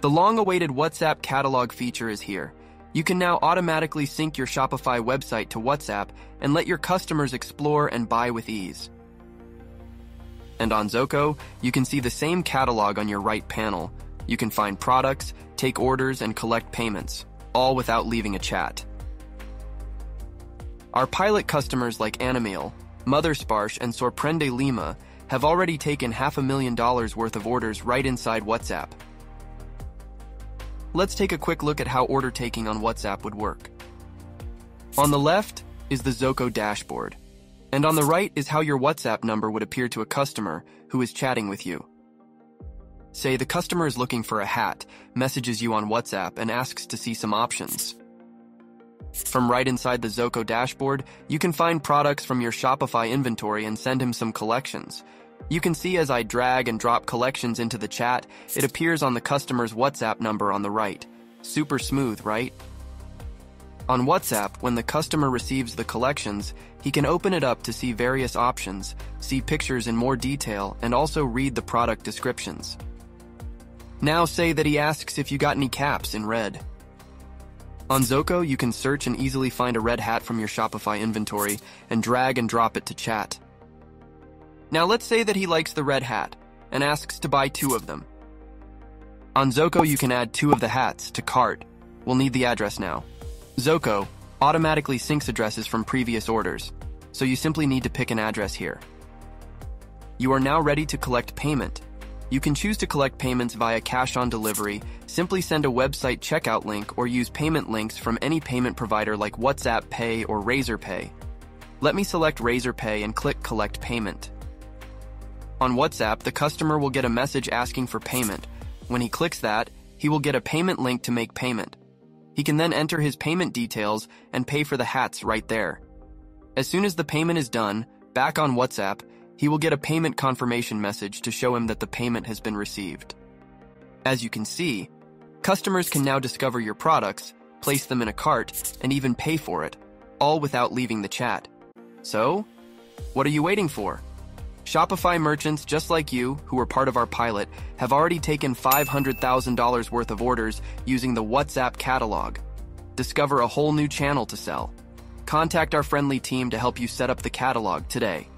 The long-awaited WhatsApp catalog feature is here. You can now automatically sync your Shopify website to WhatsApp and let your customers explore and buy with ease. And on Zoko, you can see the same catalog on your right panel. You can find products, take orders, and collect payments, all without leaving a chat. Our pilot customers like Animail, Mothersparsh, and Sorprende Lima have already taken half a million dollars worth of orders right inside WhatsApp. Let's take a quick look at how order taking on WhatsApp would work. On the left is the Zoko dashboard, and on the right is how your WhatsApp number would appear to a customer who is chatting with you. Say the customer is looking for a hat, messages you on WhatsApp, and asks to see some options. From right inside the Zoko dashboard, you can find products from your Shopify inventory and send him some collections. You can see as I drag and drop collections into the chat, it appears on the customer's WhatsApp number on the right. Super smooth, right? On WhatsApp, when the customer receives the collections, he can open it up to see various options, see pictures in more detail, and also read the product descriptions. Now say that he asks if you got any caps in red. On Zoko, you can search and easily find a red hat from your Shopify inventory and drag and drop it to chat. Now let's say that he likes the red hat and asks to buy two of them. On Zoko, you can add two of the hats to cart. We'll need the address now. Zoko automatically syncs addresses from previous orders, so you simply need to pick an address here. You are now ready to collect payment. You can choose to collect payments via cash on delivery, simply send a website checkout link, or use payment links from any payment provider like WhatsApp Pay or Razorpay. Let me select Razorpay and click Collect Payment. On WhatsApp, the customer will get a message asking for payment. When he clicks that, he will get a payment link to make payment. He can then enter his payment details and pay for the hats right there. As soon as the payment is done, back on WhatsApp, he will get a payment confirmation message to show him that the payment has been received. As you can see, customers can now discover your products, place them in a cart, and even pay for it, all without leaving the chat. So, what are you waiting for? Shopify merchants just like you, who were part of our pilot, have already taken $500,000 worth of orders using the WhatsApp catalog. Discover a whole new channel to sell. Contact our friendly team to help you set up the catalog today.